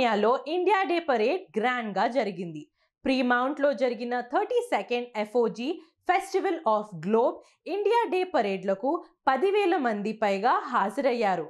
కాలిఫోర్నియాలో India day parade గ్రాండ్గా జరిగింది. ప్రీమౌంట్లో జరిగిన thirty second FOG festival of globe India day పరేడ్లకు పదివేల మంది పైగా హాజరయ్యారు.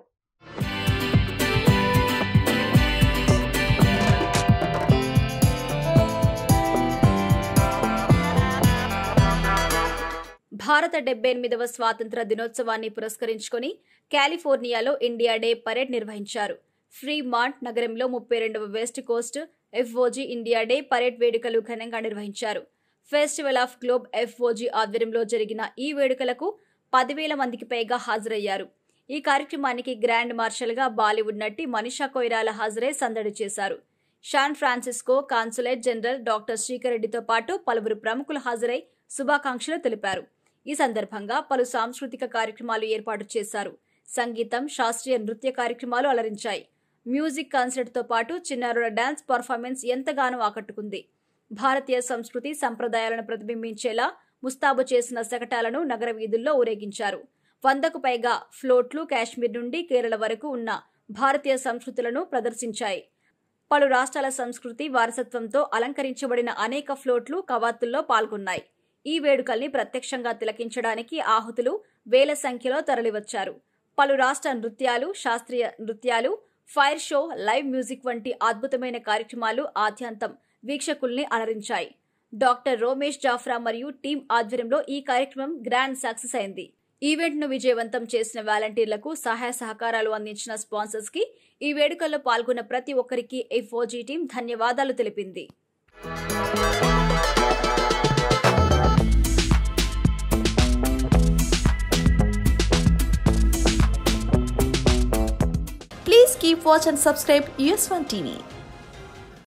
భారత డెబ్బై ఎనిమిదవ స్వాతంత్ర దినోత్సవాన్ని పురస్కరించుకొని కాలిఫోర్నియాలో ఇండియా డే పరేడ్ నిర్వహించారు. ఫ్రీ మాంట్ నగరంలో ముప్పై రెండవ west coast FOG India day parade వేడుకలు ఘనంగా నిర్వహించారు. ఫెస్టివల్ ఆఫ్ గ్లోబ్ ఎఫ్ఓజీ ఆధ్వర్యంలో జరిగిన ఈ వేడుకలకు పదివేల మందికి పైగా హాజరయ్యారు. ఈ కార్యక్రమానికి గ్రాండ్ మార్షల్గా బాలీవుడ్ నటి మనీషా కొయిరాల హాజరై సందడి చేశారు. San Francisco consulate general doctor Srikar రెడ్డితో పాటు పలువురు ప్రముఖులు హాజరై శుభాకాంక్షలు తెలిపారు. ఈ సందర్భంగా పలు సాంస్కృతిక కార్యక్రమాలు ఏర్పాటు చేశారు. సంగీతం శాస్త్రీయ నృత్య కార్యక్రమాలు అలరించాయి. మ్యూజిక్ కాన్సర్ట్తో పాటు చిన్నారుల డాన్స్ పర్ఫార్మెన్స్ ఎంతగానో ఆకట్టుకుంది. భారతీయ సంస్కృతి సంప్రదాయాలను ప్రతిబింబించేలా ముస్తాబు చేసిన శకటాలను నగర వీధుల్లో ఊరేగించారు. వందకు పైగా ఫ్లోట్లు కాశ్మీర్ నుండి కేరళ వరకు ఉన్న భారతీయ సంస్కృతులను ప్రదర్శించాయి. పలు రాష్ట్రాల సంస్కృతి వారసత్వంతో అలంకరించబడిన అనేక ఫ్లోట్లు కవాతుల్లో పాల్గొన్నాయి. ఈ వేడుకల్ని ప్రత్యక్షంగా తిలకించడానికి ఆహుతులు వేల సంఖ్యలో తరలివచ్చారు. పలు రాష్ట్ర నృత్యాలు శాస్త్రీయ నృత్యాలు ఫైర్ షో లైవ్ మ్యూజిక్ వంటి అద్భుతమైన కార్యక్రమాలు ఆద్యంతం వీక్షకుల్ని అలరించాయి. డాక్టర్ రోమేష్ జాఫ్రా మరియు టీం ఆధ్వర్యంలో ఈ కార్యక్రమం గ్రాండ్ సక్సెస్ అయింది. ఈవెంట్ను విజయవంతం చేసిన వాలంటీర్లకు సహాయ సహకారాలు అందించిన స్పాన్సర్స్కి ఈ వేడుకల్లో పాల్గొన్న ప్రతి ఒక్కరికి ఎఫ్ఓజీ టీం ధన్యవాదాలు తెలిపింది. Keep watch and subscribe US1 TV.